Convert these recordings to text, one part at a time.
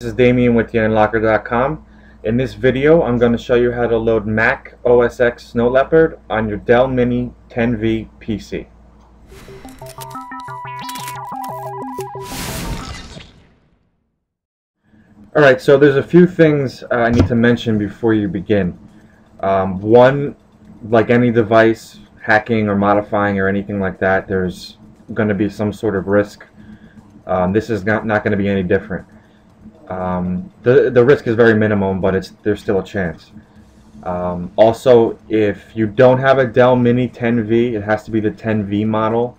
This is Damien with TheUnlockr.com. In this video, I'm going to show you how to load Mac OS X Snow Leopard on your Dell Mini 10V PC. Alright, so there's a few things uh, I need to mention before you begin. Um, one, like any device, hacking or modifying or anything like that, there's going to be some sort of risk. Um, this is not, not going to be any different. Um, the, the risk is very minimum, but it's there's still a chance. Um, also, if you don't have a Dell Mini 10V, it has to be the 10V model.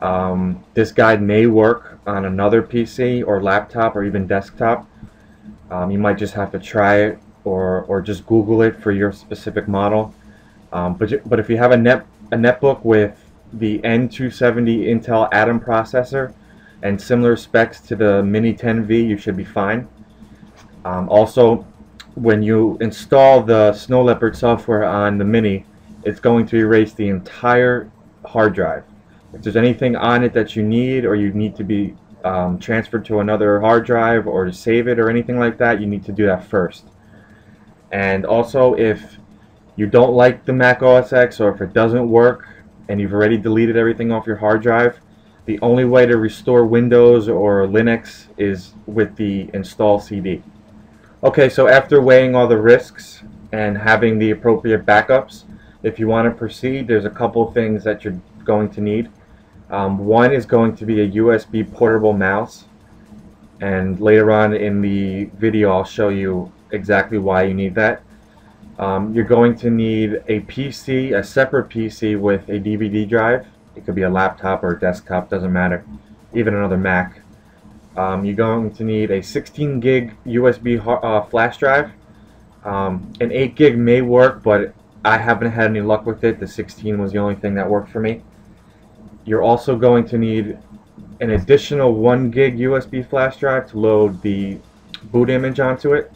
Um, this guide may work on another PC or laptop or even desktop. Um, you might just have to try it or, or just Google it for your specific model. Um, but, but if you have a, net, a netbook with the N270 Intel Atom processor and similar specs to the Mini 10V, you should be fine. Um, also, when you install the Snow Leopard software on the Mini, it's going to erase the entire hard drive. If there's anything on it that you need or you need to be um, transferred to another hard drive or to save it or anything like that, you need to do that first. And also, if you don't like the Mac OS X or if it doesn't work and you've already deleted everything off your hard drive, the only way to restore Windows or Linux is with the install CD. Okay, so after weighing all the risks and having the appropriate backups, if you want to proceed, there's a couple things that you're going to need. Um, one is going to be a USB portable mouse and later on in the video I'll show you exactly why you need that. Um, you're going to need a PC, a separate PC with a DVD drive. It could be a laptop or a desktop, doesn't matter. Even another Mac. Um, you're going to need a 16 gig USB uh, flash drive. Um, an 8 gig may work, but I haven't had any luck with it. The 16 was the only thing that worked for me. You're also going to need an additional 1 gig USB flash drive to load the boot image onto it.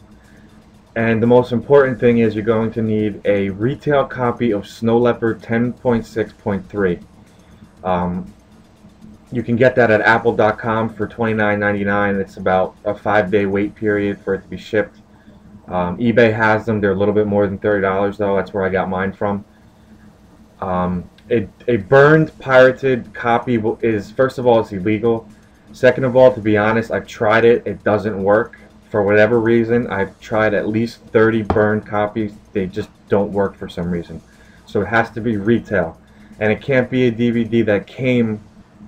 And the most important thing is you're going to need a retail copy of Snow Leopard 10.6.3. Um, you can get that at apple.com for $29.99. It's about a five day wait period for it to be shipped. Um, eBay has them. They're a little bit more than $30 though. That's where I got mine from. Um, a, a burned, pirated copy is, first of all, it's illegal. Second of all, to be honest, I've tried it. It doesn't work. For whatever reason, I've tried at least 30 burned copies. They just don't work for some reason. So it has to be retail. And it can't be a DVD that came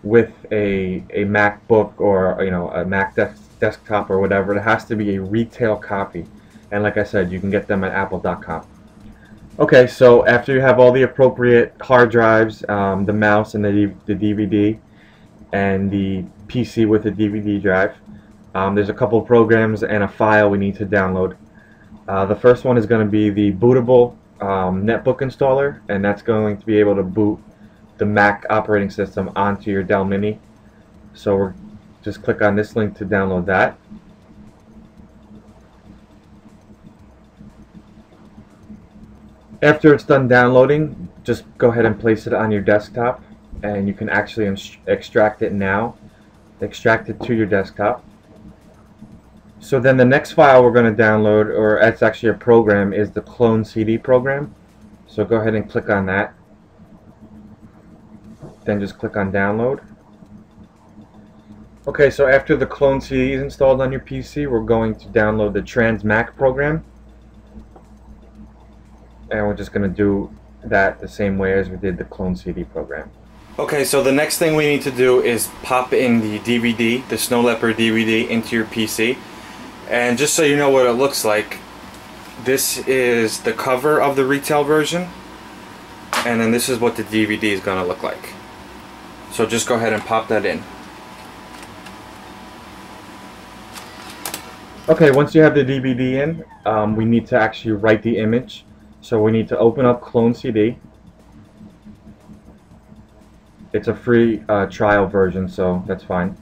with a, a MacBook or you know a Mac des desktop or whatever. It has to be a retail copy. And like I said, you can get them at apple.com. Okay, so after you have all the appropriate hard drives, um, the mouse and the, the DVD, and the PC with the DVD drive, um, there's a couple programs and a file we need to download. Uh, the first one is going to be the bootable um, netbook installer, and that's going to be able to boot the Mac operating system onto your Dell Mini. So we're just click on this link to download that. After it's done downloading, just go ahead and place it on your desktop and you can actually extract it now. Extract it to your desktop. So then the next file we're going to download, or it's actually a program, is the Clone CD program. So go ahead and click on that. Then just click on download. Okay, so after the Clone CD is installed on your PC, we're going to download the TransMac program and we're just going to do that the same way as we did the clone CD program. Okay, so the next thing we need to do is pop in the DVD, the Snow Leopard DVD, into your PC. And just so you know what it looks like, this is the cover of the retail version. And then this is what the DVD is going to look like. So just go ahead and pop that in. Okay, once you have the DVD in, um, we need to actually write the image. So we need to open up Clone CD. It's a free uh, trial version, so that's fine.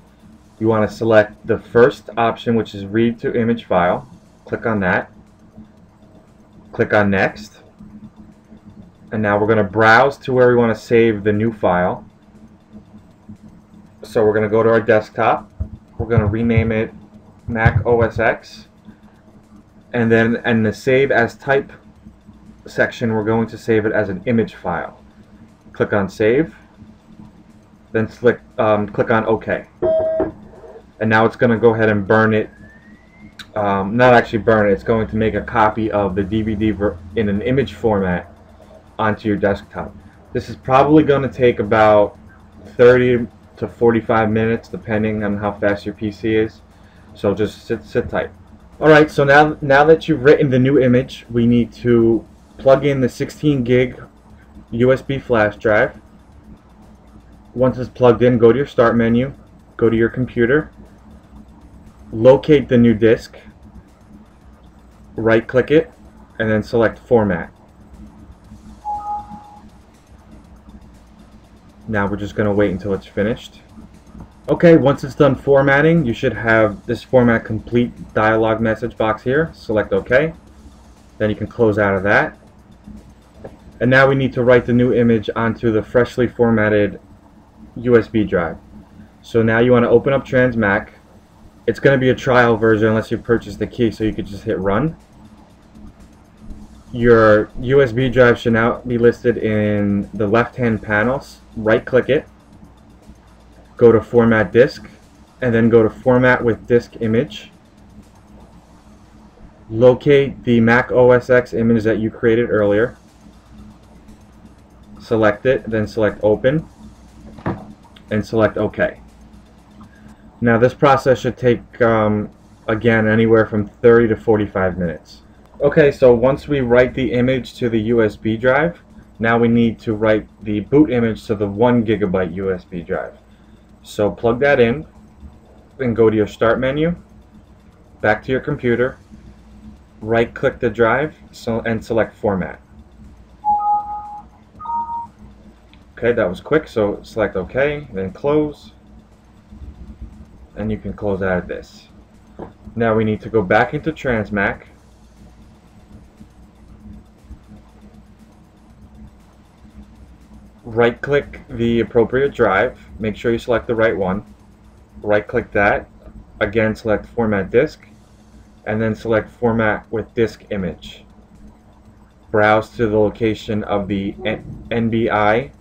You want to select the first option, which is read to image file. Click on that. Click on next. And now we're going to browse to where we want to save the new file. So we're going to go to our desktop. We're going to rename it Mac OS X. And then in the save as type section, we're going to save it as an image file. Click on save, then click, um, click on OK. And now it's going to go ahead and burn it, um, not actually burn it, it's going to make a copy of the DVD in an image format onto your desktop. This is probably going to take about 30 to 45 minutes depending on how fast your PC is. So just sit, sit tight. Alright, so now, now that you've written the new image, we need to plug in the 16 gig USB flash drive. Once it's plugged in, go to your start menu, go to your computer, locate the new disk, right click it, and then select format. Now we're just going to wait until it's finished. Okay, once it's done formatting, you should have this format complete dialog message box here. Select OK. Then you can close out of that. And now we need to write the new image onto the freshly formatted USB drive. So now you want to open up Transmac. It's going to be a trial version unless you purchase the key, so you could just hit run your USB drive should now be listed in the left hand panels. Right click it, go to format disk, and then go to format with disk image. Locate the Mac OS X image that you created earlier. Select it, then select open, and select OK. Now this process should take, um, again, anywhere from 30 to 45 minutes. Okay, so once we write the image to the USB drive, now we need to write the boot image to the 1 gigabyte USB drive. So plug that in, then go to your start menu, back to your computer, right click the drive so, and select format. Okay, that was quick, so select OK, then close, and you can close out of this. Now we need to go back into Transmac, right click the appropriate drive, make sure you select the right one, right click that, again select format disk, and then select format with disk image. Browse to the location of the NBI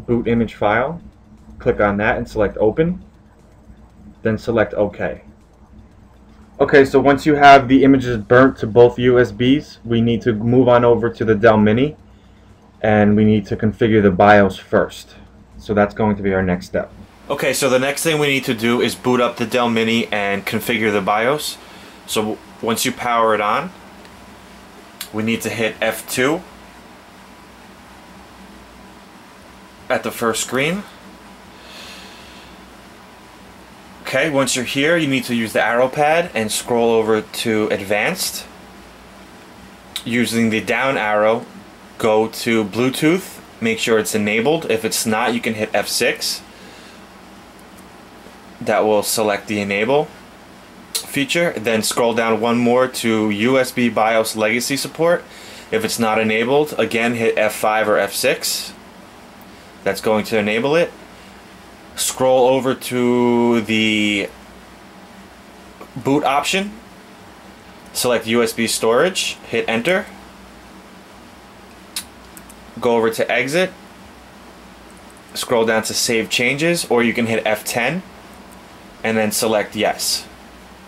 boot image file, click on that and select open, then select OK. Okay, so once you have the images burnt to both USBs, we need to move on over to the Dell Mini and we need to configure the BIOS first. So that's going to be our next step. Okay, so the next thing we need to do is boot up the Dell Mini and configure the BIOS. So once you power it on, we need to hit F2 at the first screen. Okay, once you're here, you need to use the arrow pad and scroll over to Advanced. Using the down arrow, go to Bluetooth, make sure it's enabled. If it's not, you can hit F6. That will select the enable feature. Then scroll down one more to USB BIOS legacy support. If it's not enabled, again hit F5 or F6. That's going to enable it. Scroll over to the boot option. Select USB storage, hit enter go over to exit, scroll down to save changes, or you can hit F10 and then select yes.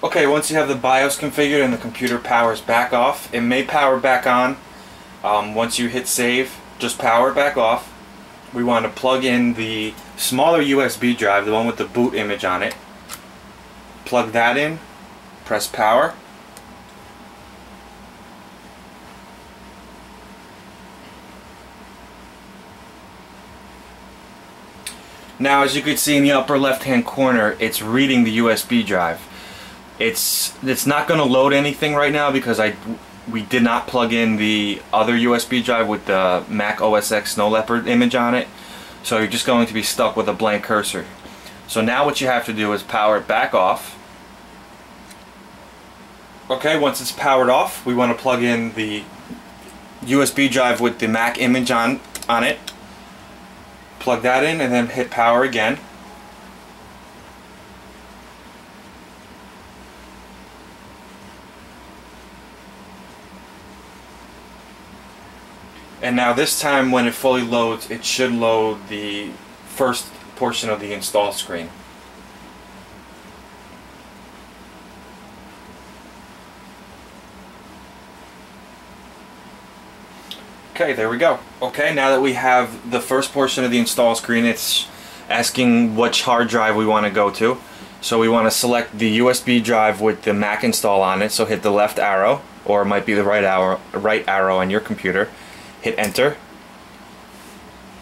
Okay, once you have the BIOS configured and the computer powers back off, it may power back on. Um, once you hit save, just power back off. We want to plug in the smaller USB drive, the one with the boot image on it. Plug that in, press power. Now as you can see in the upper left hand corner it's reading the USB drive. It's it's not going to load anything right now because I we did not plug in the other USB drive with the Mac OS X Snow Leopard image on it so you're just going to be stuck with a blank cursor. So now what you have to do is power it back off. Okay, once it's powered off, we want to plug in the USB drive with the Mac image on, on it plug that in and then hit power again And now this time when it fully loads, it should load the first portion of the install screen. Okay, there we go. Okay, now that we have the first portion of the install screen, it's asking which hard drive we want to go to. So we want to select the USB drive with the Mac install on it, so hit the left arrow, or it might be the right arrow, right arrow on your computer. Hit enter.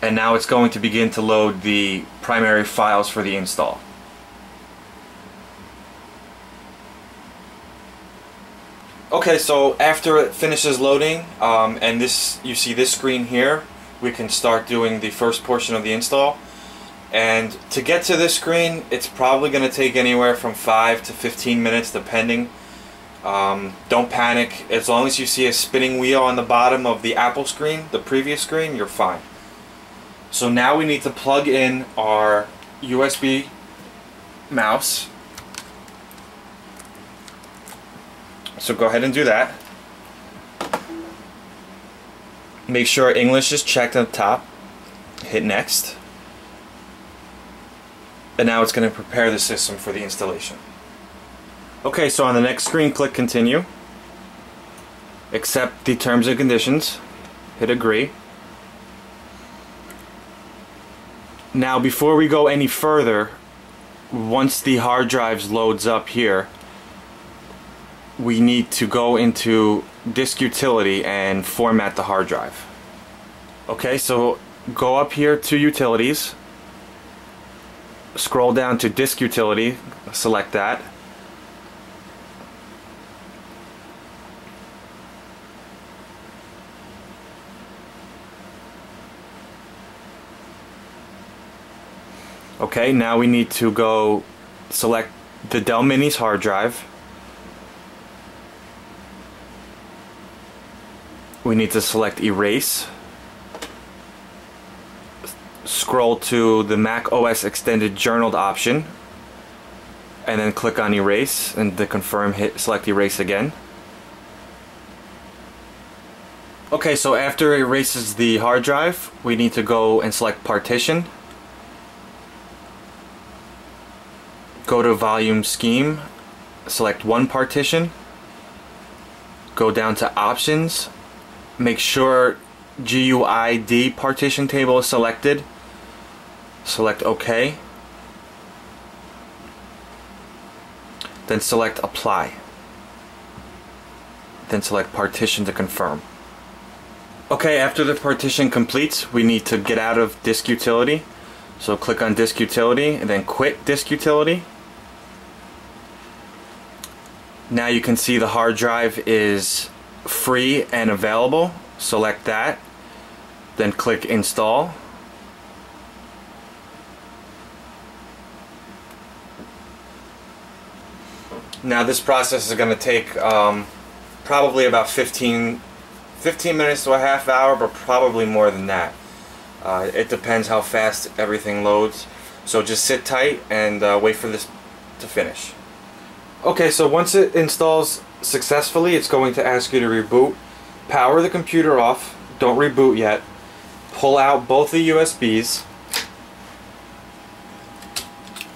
And now it's going to begin to load the primary files for the install. Okay, so after it finishes loading, um, and this you see this screen here, we can start doing the first portion of the install. And to get to this screen, it's probably going to take anywhere from 5 to 15 minutes depending. Um, don't panic. As long as you see a spinning wheel on the bottom of the Apple screen, the previous screen, you're fine. So now we need to plug in our USB mouse. So go ahead and do that. Make sure English is checked on the top. Hit next. And now it's going to prepare the system for the installation. Okay, so on the next screen, click Continue. Accept the terms and conditions. Hit Agree. Now, before we go any further, once the hard drives loads up here, we need to go into disk utility and format the hard drive. Okay, so go up here to utilities, scroll down to disk utility, select that. Okay, now we need to go select the Dell Minis hard drive. We need to select erase. Scroll to the Mac OS Extended Journaled option and then click on erase and to confirm hit select erase again. Okay, so after it erases the hard drive, we need to go and select partition go to volume scheme, select one partition, go down to options, make sure GUID partition table is selected, select OK, then select apply, then select partition to confirm. Okay, after the partition completes, we need to get out of disk utility. So click on disk utility and then quit disk utility. Now you can see the hard drive is free and available. Select that. Then click install. Now this process is going to take um, probably about 15, 15 minutes to a half hour, but probably more than that. Uh, it depends how fast everything loads. So just sit tight and uh, wait for this to finish. Okay, so once it installs successfully, it's going to ask you to reboot. Power the computer off. Don't reboot yet. Pull out both the USBs.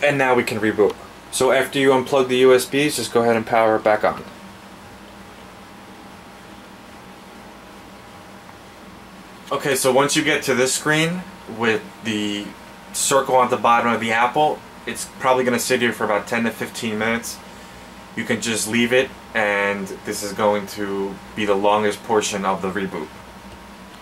And now we can reboot. So after you unplug the USBs, just go ahead and power it back on. Okay, so once you get to this screen with the circle at the bottom of the apple, it's probably going to sit here for about 10 to 15 minutes you can just leave it and this is going to be the longest portion of the reboot.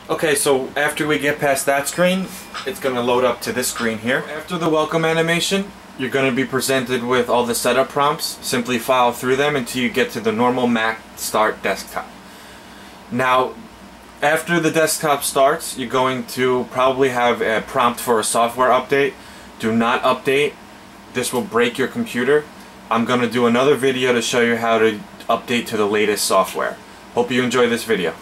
Okay, so after we get past that screen, it's going to load up to this screen here. After the welcome animation, you're going to be presented with all the setup prompts. Simply follow through them until you get to the normal Mac Start desktop. Now, after the desktop starts, you're going to probably have a prompt for a software update. Do not update. This will break your computer. I'm going to do another video to show you how to update to the latest software. Hope you enjoy this video.